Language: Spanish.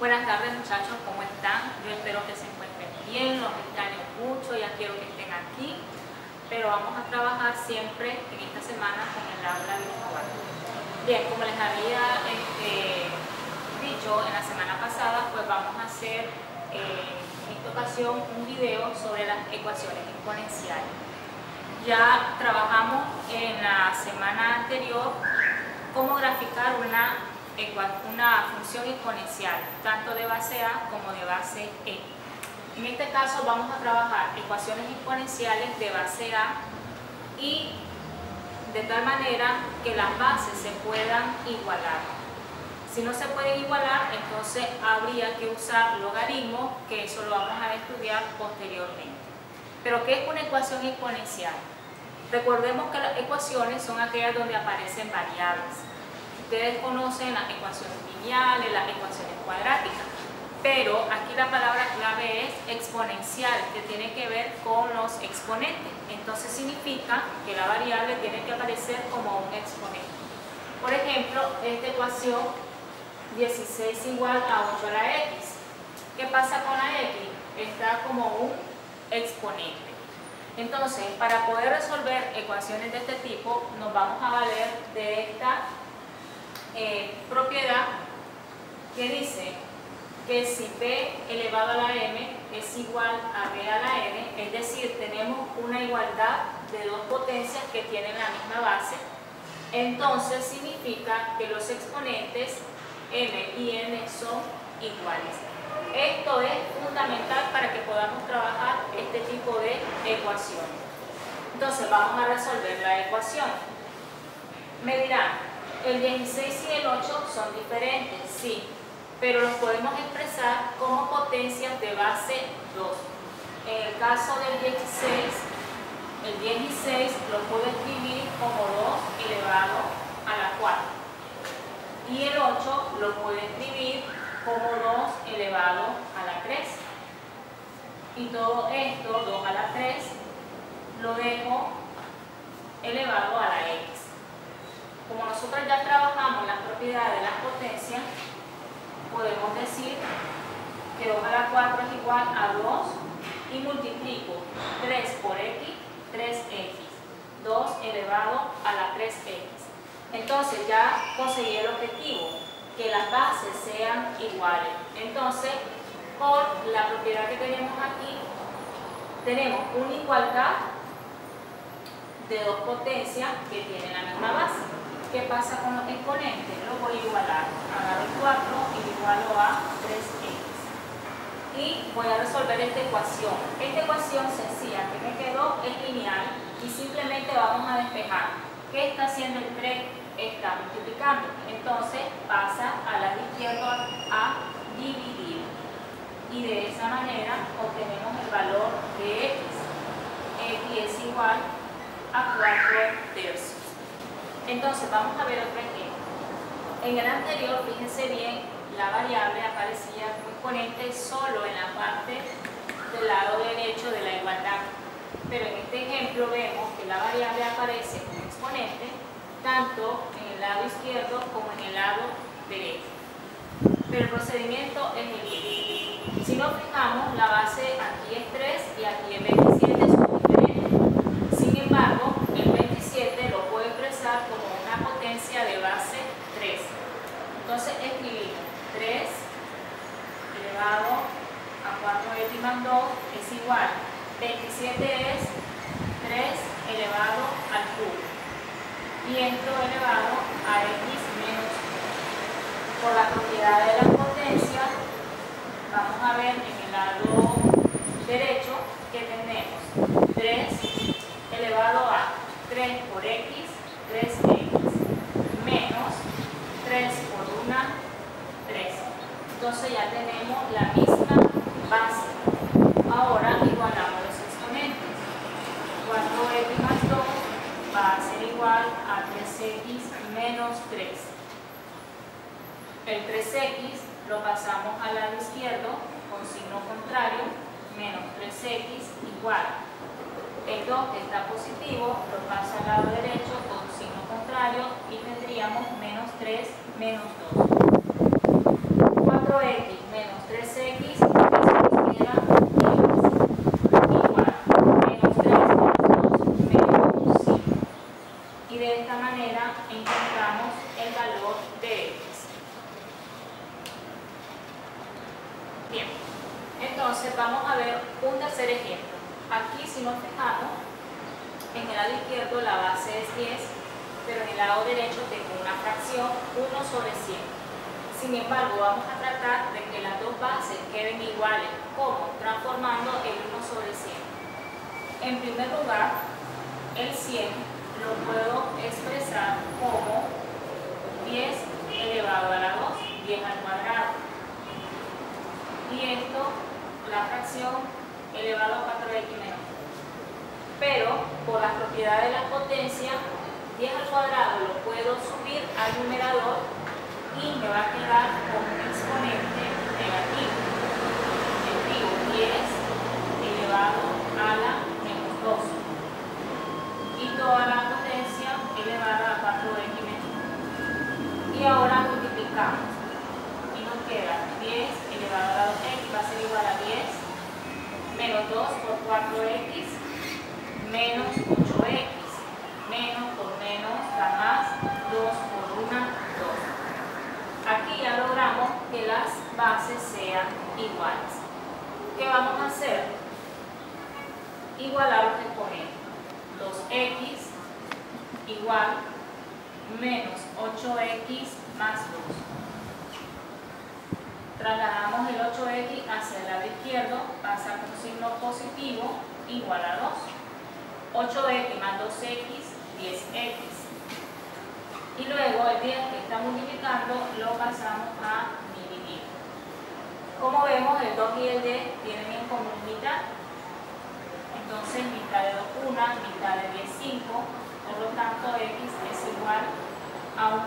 Buenas tardes muchachos, ¿cómo están? Yo espero que se encuentren bien, los extraño mucho, ya quiero que estén aquí, pero vamos a trabajar siempre en esta semana con el aula virtual. Bien, como les había este, dicho en la semana pasada, pues vamos a hacer eh, en esta ocasión un video sobre las ecuaciones exponenciales. Ya trabajamos en la semana anterior cómo graficar una una función exponencial, tanto de base A como de base E. En este caso vamos a trabajar ecuaciones exponenciales de base A y de tal manera que las bases se puedan igualar. Si no se pueden igualar, entonces habría que usar logaritmos, que eso lo vamos a estudiar posteriormente. Pero ¿qué es una ecuación exponencial? Recordemos que las ecuaciones son aquellas donde aparecen variables Ustedes conocen las ecuaciones lineales, las ecuaciones cuadráticas, pero aquí la palabra clave es exponencial, que tiene que ver con los exponentes. Entonces significa que la variable tiene que aparecer como un exponente. Por ejemplo, esta ecuación 16 igual a 8 a la x. ¿Qué pasa con la x? Está como un exponente. Entonces, para poder resolver ecuaciones de este tipo, nos vamos a valer de esta eh, propiedad que dice que si p elevado a la m es igual a b a la n, es decir, tenemos una igualdad de dos potencias que tienen la misma base, entonces significa que los exponentes m y n son iguales. Esto es fundamental para que podamos trabajar este tipo de ecuaciones. Entonces vamos a resolver la ecuación. Me dirán, el 16 y el 8 son diferentes, sí, pero los podemos expresar como potencias de base 2. En el caso del 16, el 16 lo puedo escribir como 2 elevado a la 4. Y el 8 lo puedo escribir como 2 elevado a la 3. Y todo esto, 2 a la 3, lo dejo elevado a la x como nosotros ya trabajamos las propiedades de las potencias, podemos decir que 2 a la 4 es igual a 2 y multiplico 3 por x, 3x, 2 elevado a la 3x. Entonces ya conseguí el objetivo, que las bases sean iguales. Entonces, por la propiedad que tenemos aquí, tenemos una igualdad de dos potencias que tienen la misma base. ¿Qué pasa con los exponentes? Los voy a igualar. Agarro el 4 y lo igualo a 3x. Y voy a resolver esta ecuación. Esta ecuación sencilla que me quedó es lineal y simplemente vamos a despejar. ¿Qué está haciendo el 3? Está multiplicando. Entonces pasa a la izquierda a dividir. Y de esa manera obtenemos el valor de x. x es igual a 4 tercios. Entonces, vamos a ver otro ejemplo. En el anterior, fíjense bien, la variable aparecía como exponente solo en la parte del lado derecho de la igualdad. Pero en este ejemplo vemos que la variable aparece como exponente tanto en el lado izquierdo como en el lado derecho. Pero el procedimiento es el mismo. Si nos fijamos, la base aquí es 3 y aquí es 27, son diferentes. Sin embargo, el 27 lo puedo expresar como una potencia de base 3. Entonces escribimos 3 elevado a 4x más 2 es igual. 27 es 3 elevado al cubo. Y esto elevado a x menos 1. Por la propiedad de la potencia, vamos a ver en el lado derecho que tenemos 3 elevado a 3 por x, 3x, menos 3 por 1, 3. Entonces ya tenemos la misma base. Ahora igualamos los exponentes. 4x más 2 va a ser igual a 3x menos 3. El 3x lo pasamos al lado izquierdo con signo contrario, menos 3x igual el 2 que está positivo lo paso al lado derecho menos 2. 4x menos 3x que se queda igual menos 3 menos 2 menos 5. Y de esta manera encontramos el valor de x. Bien, entonces vamos a ver un tercer ejemplo. Aquí si nos fijamos, en el lado izquierdo la base es 10 pero en el lado derecho tengo una fracción 1 sobre 100. Sin embargo, vamos a tratar de que las dos bases queden iguales. ¿Cómo? Transformando el 1 sobre 100. En primer lugar, el 100 lo puedo expresar como 10 elevado a la 2, 10 al cuadrado. Y esto, la fracción elevado a 4x menos. Pero, por las propiedades de la potencia, 10 al cuadrado lo puedo subir al numerador y me va a quedar con un exponente negativo. Escribo 10 elevado a la menos 2. Y toda la potencia elevada a 4x menos. Y ahora multiplicamos. Y nos queda 10 elevado a la 2x va a ser igual a 10 menos 2 por 4x menos 8x menos por menos da más, 2 por 1, 2. Aquí ya logramos que las bases sean iguales. ¿Qué vamos a hacer? Igualar los exponentes. 2x igual menos 8x más 2. Trasladamos el 8x hacia el lado izquierdo, pasa con signo positivo, igual a 2. 8x más 2x 10x. Y luego el 10 que está multiplicando lo pasamos a dividir. Como vemos, el 2 y el 10 tienen en común mitad. Entonces, mitad de 2, 1, mitad de 10, 5. Por lo tanto, x es igual a un